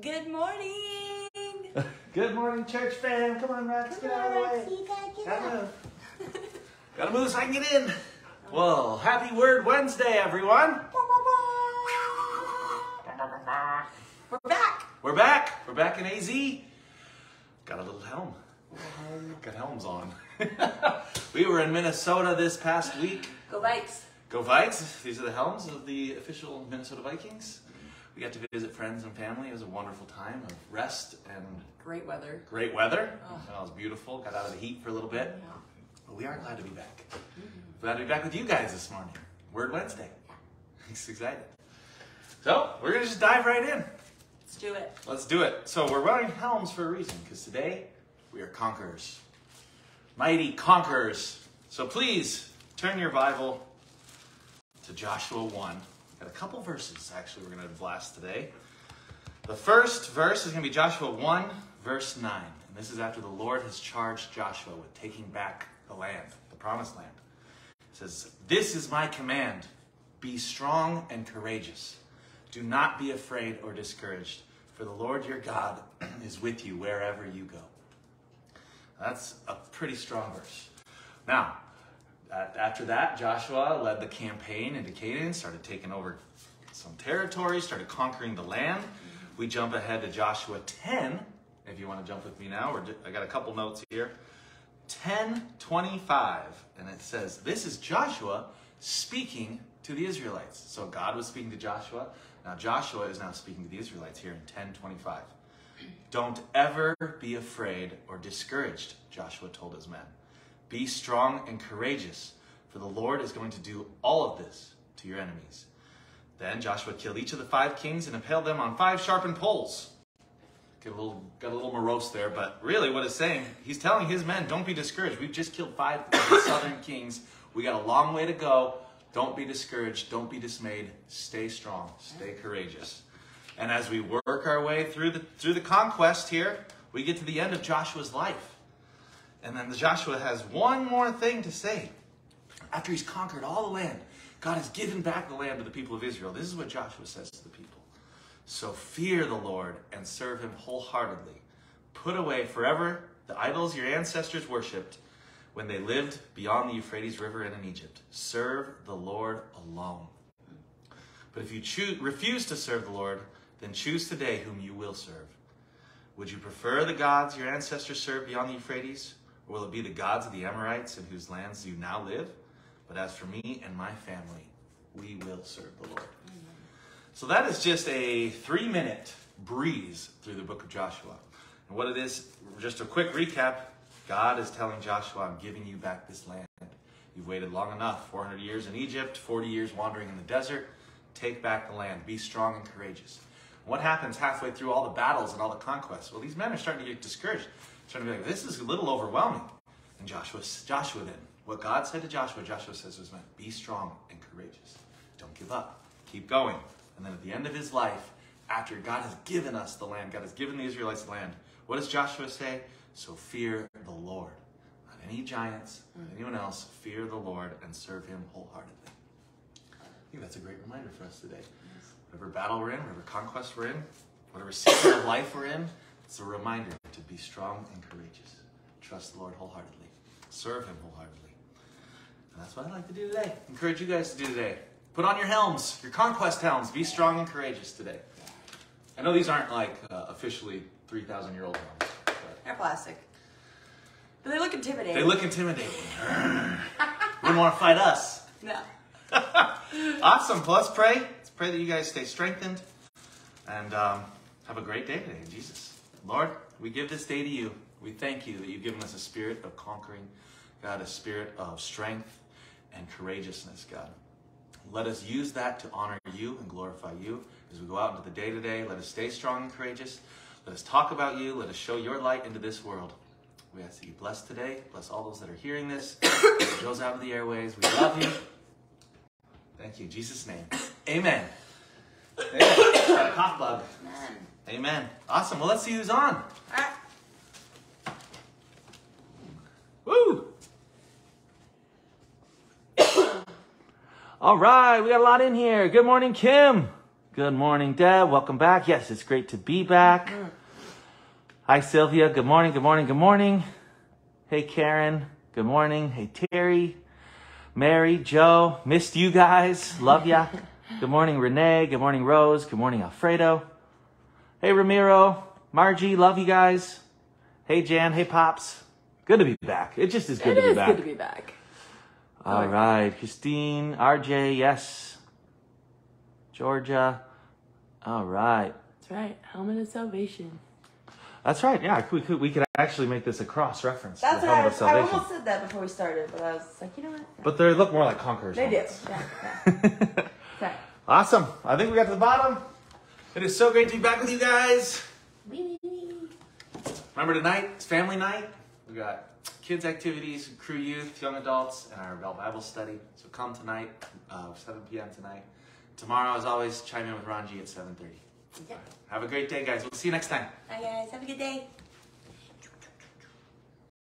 Good morning. Good morning, church fam. Come on, Rex. Get out of the way. Gotta move. Gotta move so I can get in. Well, happy Word Wednesday, everyone. We're back. We're back. We're back in AZ. Got a little helm. Got helms on. we were in Minnesota this past week. Go Vikes. Go Vikes. These are the helms of the official Minnesota Vikings. We got to visit friends and family. It was a wonderful time of rest and Great weather. great weather. Oh. It was beautiful. Got out of the heat for a little bit. Yeah. But we are glad to be back. Mm-hmm. Glad to be back with you guys this morning. Word Wednesday. It's excited. So we're gonna just dive right in. Let's do it. Let's do it. So we're wearing helms for a reason, because today we are conquerors. Mighty conquerors. So please turn your Bible to Joshua 1. Got a couple verses actually we're gonna blast today. The first verse is gonna be Joshua 1, verse 9. And this is after the Lord has charged Joshua with taking back the land, the promised land. It says, This is my command. Be strong and courageous. Do not be afraid or discouraged, for the Lord your God is with you wherever you go. That's a pretty strong verse. Now, after that, Joshua led the campaign into Canaan, started taking over some territory, started conquering the land. We jump ahead to Joshua 10, if you want to jump with me now. I got a couple notes here. 1025, and it says, This is Joshua speaking to the Israelites. So God was speaking to Joshua. Now Joshua is now speaking to the Israelites here in 1025. Don't ever be afraid or discouraged, Joshua told his men. Be strong and courageous, for the Lord is going to do all of this to your enemies. Then Joshua killed each of the five kings and impaled them on five sharpened poles. Get a little, got a little morose there, but really what it's saying, he's telling his men, don't be discouraged. We've just killed five of the southern kings. We got a long way to go. Don't be discouraged. Don't be dismayed. Stay strong. Stay courageous. And as we work our way through the through the conquest here, we get to the end of Joshua's life. And then Joshua has one more thing to say. After he's conquered all the land, God has given back the land to the people of Israel. This is what Joshua says to the people. So fear the Lord and serve him wholeheartedly. Put away forever the idols your ancestors worshipped when they lived beyond the Euphrates River and in Egypt. Serve the Lord alone. But if you choose, refuse to serve the Lord, then choose today whom you will serve. Would you prefer the gods your ancestors served beyond the Euphrates? Will it be the gods of the Amorites in whose lands you now live? But as for me and my family, we will serve the Lord. So that is just a three minute breeze through the book of Joshua. And what it is, just a quick recap God is telling Joshua, I'm giving you back this land. You've waited long enough 400 years in Egypt, 40 years wandering in the desert. Take back the land. Be strong and courageous. What happens halfway through all the battles and all the conquests? Well, these men are starting to get discouraged. Starting to be like, this is a little overwhelming. And Joshua, Joshua then, what God said to Joshua, Joshua says his men, be strong and courageous. Don't give up. Keep going. And then at the end of his life, after God has given us the land, God has given the Israelites the land, what does Joshua say? So fear the Lord. Not any giants, not hmm. anyone else. Fear the Lord and serve him wholeheartedly. I think that's a great reminder for us today. Whatever battle we're in, whatever conquest we're in, whatever season of life we're in, it's a reminder to be strong and courageous. Trust the Lord wholeheartedly. Serve him wholeheartedly. And that's what I'd like to do today. Encourage you guys to do today. Put on your helms, your conquest helms. Be strong and courageous today. I know these aren't like uh, officially 3,000 year old helms, They're plastic. But they look intimidating. they look intimidating. Wouldn't want to fight us. No. Awesome. Well, let's pray. Let's pray that you guys stay strengthened and um, have a great day today in Jesus. Lord, we give this day to you. We thank you that you've given us a spirit of conquering, God, a spirit of strength and courageousness, God. Let us use that to honor you and glorify you as we go out into the day today. Let us stay strong and courageous. Let us talk about you. Let us show your light into this world. We ask that you bless today. Bless all those that are hearing this. It goes out of the airways. We love you. Thank you. In Jesus' name. Amen. Amen. Cough bug. Man. Amen. Awesome. Well, let's see who's on. Ah, Woo! All right, we got a lot in here. Good morning, Kim. Good morning, Deb. Welcome back. Yes, it's great to be back. Hi, Sylvia. Good morning. Good morning. Good morning. Hey, Karen. Good morning. Hey, Terry. Mary, Joe. Missed you guys. Love ya. Good morning, Renee. Good morning, Rose. Good morning, Alfredo. Hey, Ramiro. Margie. Love you guys. Hey, Jan. Hey, Pops. Good to be back. It just is good It to be is back. good to be back. All right, Christine, RJ, yes. Georgia. All right. That's right. Helmet of salvation. That's right. Yeah, we could we could actually make this a cross reference. That's what I, was, I almost said that before we started, but I was like, you know what? But they look more like conquerors. They do. Yeah, yeah. Awesome. I think we got to the bottom. It is so great to be back with you guys. Remember tonight, it's family night. We got kids activities, crew youth, young adults, and our Bible study. So come tonight, uh, 7 p.m. tonight. Tomorrow, as always, chime in with Ranji at 7:30. Yeah. Have a great day, guys. We'll see you next time. Bye, guys. Have a good day.